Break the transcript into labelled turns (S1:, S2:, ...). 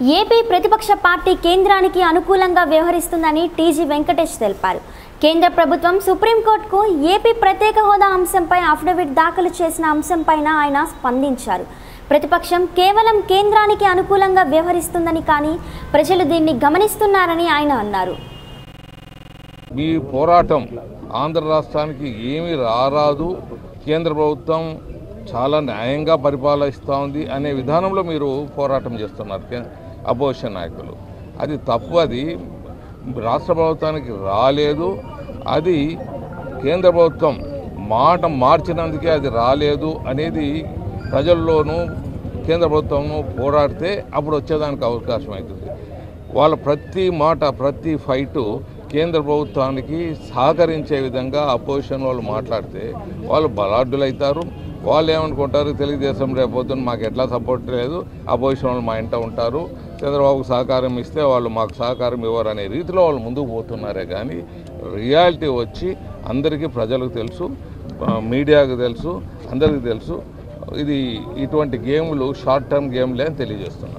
S1: AP ప్రతిపక్ష party కేంద్రానికి అనుకూలంగా వ్యవహరిస్తుందని టీజీ వెంకటేష్ తెలిపారు. కేంద్ర ప్రభుత్వం సుప్రీంకోర్టుకు ఏపీ ప్రత్యేక హోదా అంశంపై అఫిడవిట్ దాఖలు చేసిన అంశంపైన ఆయన స్పందించారు. ప్రతిపక్షం కేవలం కేంద్రానికి అనుకూలంగా వ్యవహరిస్తుందని కానీ ప్రజలు దీన్ని గమనిస్తున్నారని ఆయన అన్నారు.
S2: మీ పోరాటం ఆంధ్ర రాష్ట్రానికి ఏమీ రారాదు. కేంద్ర ప్రభుత్వం చాలా న్యాయంగా పరిపాలిస్తూ ఉంది అనే విధానంలో మీరు పోరాటం చేస్తున్నారు. అపోజిషన్ నాయకులు. అది తప్పు అది రాష్ట్ర ప్రభుత్వానికి రాలేదు. అది కేంద్ర ప్రభుత్వం మాట మార్చినందుకే అది రాలేదు అనేది ప్రజల్లోనూ కేంద్ర ప్రభుత్వము పోరాడితే అప్పుడు వచ్చేదానికి అవకాశం అవుతుంది. వాళ్ళ ప్రతి మాట ప్రతి ఫైటు కేంద్ర ప్రభుత్వానికి సహకరించే విధంగా అపోజిషన్ వాళ్ళు మాట్లాడితే వాళ్ళు బలాఢ్యులవుతారు వాళ్ళు ఏమనుకుంటారు తెలుగుదేశం రేపొద్దున మాకు ఎట్లా సపోర్ట్ లేదు. అపోజిషన్ వాళ్ళు మా ఇంట ఉంటారు. చంద్రబాబుకు సహకారం ఇస్తే వాళ్ళు మాకు సహకారం ఇవ్వరు అనే రీతిలో వాళ్ళు ముందుకు పోతున్నారే కానీ రియాలిటీ వచ్చి అందరికీ ప్రజలకు తెలుసు మీడియాకు తెలుసు అందరికీ తెలుసు. ఇది ఇటువంటి గేమ్లు షార్ట్ టర్మ్ గేమ్లే అని తెలియజేస్తున్నారు